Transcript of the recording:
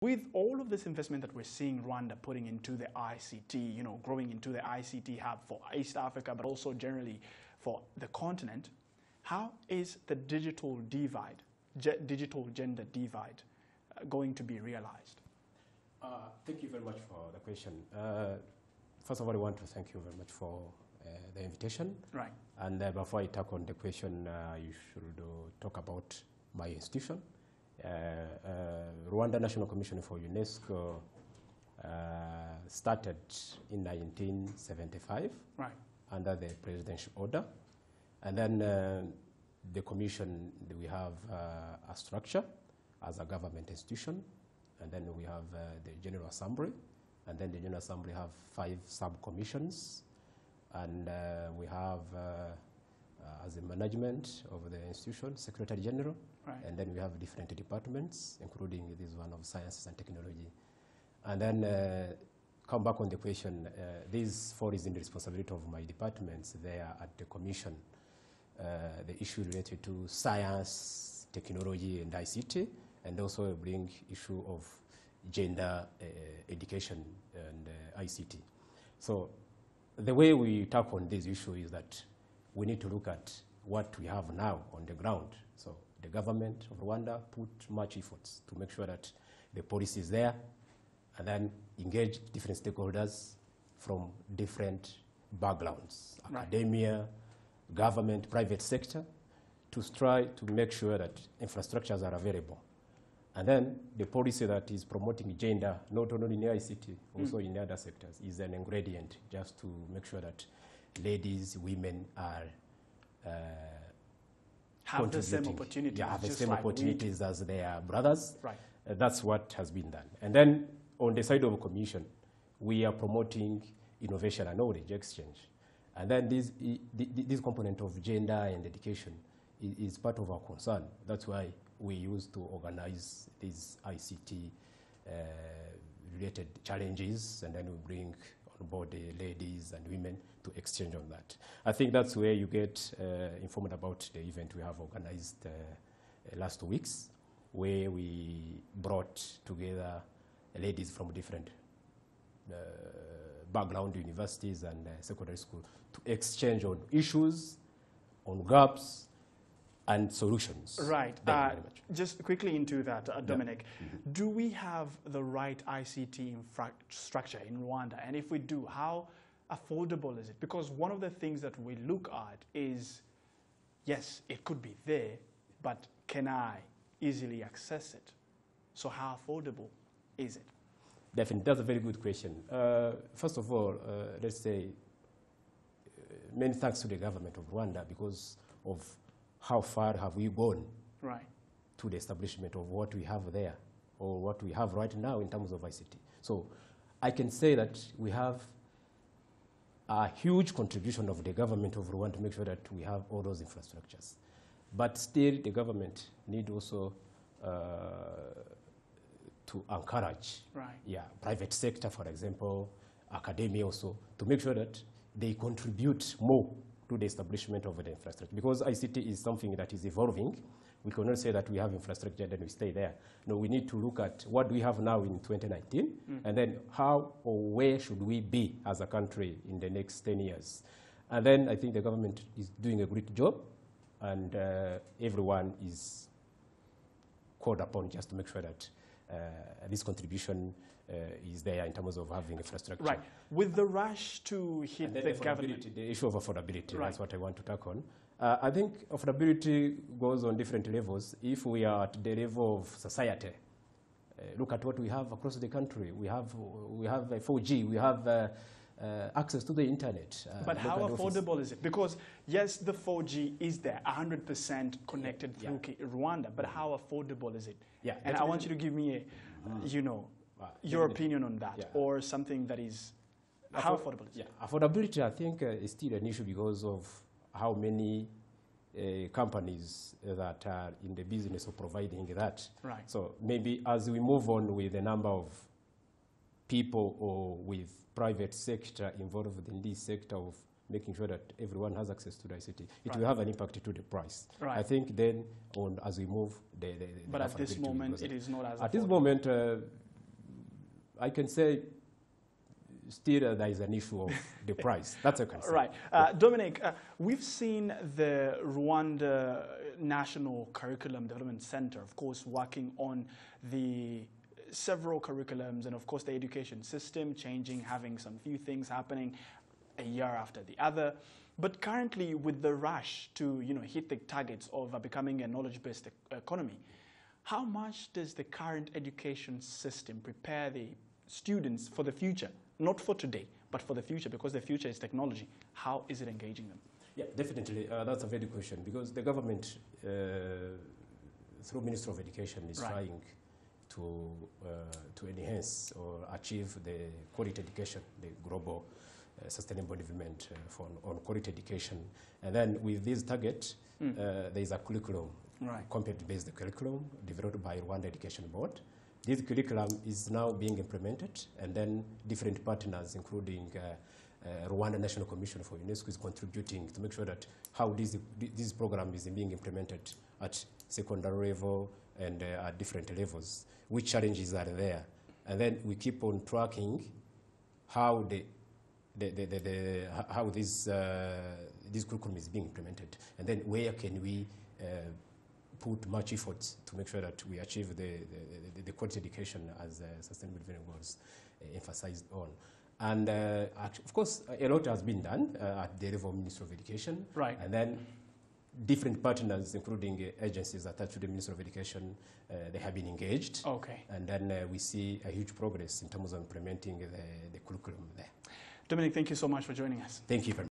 With all of this investment that we're seeing Rwanda putting into the ICT, you know, growing into the ICT hub for East Africa, but also generally for the continent, how is the digital divide, digital gender divide, uh, going to be realized? Uh, thank you very much for the question. Uh, first of all, I want to thank you very much for uh, the invitation. Right. And uh, before I talk on the question, uh, you should talk about my institution. Rwanda National Commission for UNESCO started in 1975 right. under the presidential order. And then uh, the commission, we have uh, a structure as a government institution, and then we have uh, the General Assembly, and then the General Assembly have five sub-commissions, and uh, we have, uh, uh, as a management of the institution, Secretary General, right. and then we have different departments, including this one of sciences and technology. And then come back on the question, These four is in the responsibility of my departments there at the commission. Uh, the issue related to science, technology, and ICT, and also bring issue of gender uh, education and uh, ICT. So the way we talk on this issue is that we need to look at what we have now on the ground. So the government of Rwanda put much efforts to make sure that the policy is there and then engage different stakeholders from different backgrounds, right. academia, government, private sector, to try to make sure that infrastructures are available. And then the policy that is promoting gender, not only in ICT, also mm. in other sectors, is an ingredient just to make sure that ladies, women are uh, have the same opportunities. Yeah, have the same like opportunities as their brothers. Right. Uh, that's what has been done. And then on the side of the commission, we are promoting innovation and knowledge exchange. And then this, this component of gender and education is part of our concern. That's why we used to organize these ICT uh, related challenges and then we bring the ladies and women to exchange on that. I think that's where you get uh, informed about the event we have organized uh, last two weeks where we brought together ladies from different uh, background universities and uh, secondary school to exchange on issues, on gaps, and solutions. Right. Uh, just quickly into that, uh, Dominique, yeah. mm -hmm. do we have the right ICT infrastructure in Rwanda? And if we do, how affordable is it? Because one of the things that we look at is, yes, it could be there, but can I easily access it? So how affordable is it? Definitely, that's a very good question. Uh, first of all, uh, let's say uh, many thanks to the government of Rwanda because of how far have we gone right. to the establishment of what we have there or what we have right now in terms of ICT. So I can say that we have a huge contribution of the government of Rwanda to make sure that we have all those infrastructures. But still, the government need also uh, to encourage right. yeah, private sector, for example, academia also, to make sure that they contribute more to the establishment of the infrastructure. Because ICT is something that is evolving. We cannot say that we have infrastructure and we stay there. No, we need to look at what we have now in 2019, mm. and then how or where should we be as a country in the next 10 years. And then I think the government is doing a great job, and uh, everyone is called upon just to make sure that this contribution uh, is there in terms of having infrastructure. Right. With the rush to hit the, government. The issue of affordability, right. that's what I want to talk on. Uh, I think affordability goes on different levels. If we are at the level of society, uh, look at what we have across the country. We have, we have 4G, we have uh, uh, access to the internet. Uh, but how affordable office. is it? Because yes, the 4G is there, 100% connected yeah. through yeah. Rwanda, but how affordable is it? Yeah, and I want you to give me, a, mm. you know, uh, your opinion on that, yeah. or something that is, how affordable is yeah. it? Affordability, I think, uh, is still an issue because of how many uh, companies that are in the business of providing that. Right. So maybe as we move on with the number of people or with private sector involved in this sector of making sure that everyone has access to the ICT, it right. will have an impact to the price. Right. I think then on, as we move, the, the, But at this moment, it is not as At this moment, uh, I can say still uh, there is an issue of the price. That's a concern. Right. Uh, Dominique, uh, we've seen the Rwanda National Curriculum Development Center, of course, working on the several curriculums and, of course, the education system changing, having some few things happening a year after the other. But currently, with the rush to you know, hit the targets of uh, becoming a knowledge-based e- economy, how much does the current education system prepare the students for the future? Not for today, but for the future, because the future is technology. How is it engaging them? Yeah, definitely. Uh, that's a very good question because the government, uh, through Minister of Education, is Right. trying to uh, to enhance or achieve the quality education, the global uh, sustainable development uh, for on quality education. And then with this target, Mm. uh, there is a curriculum, Right. competency-based curriculum developed by Rwanda Education Board. This curriculum is now being implemented, and then different partners, including uh, uh, Rwanda National Commission for UNESCO, is contributing to make sure that how this this program is being implemented at secondary level and uh, at different levels, which challenges are there, and then we keep on tracking how the the, the, the, the, how this, uh, this curriculum is being implemented, and then where can we uh, put much effort to make sure that we achieve the, the, the, quality education as uh, sustainable development goals uh, emphasized on. And uh, of course, a lot has been done uh, at the level of Ministry of Education, Right. and then different partners, including uh, agencies attached to the Ministry of Education, uh, they have been engaged. Okay. And then uh, we see a huge progress in terms of implementing the, the curriculum there. Dominique, thank you so much for joining us. Thank you very much.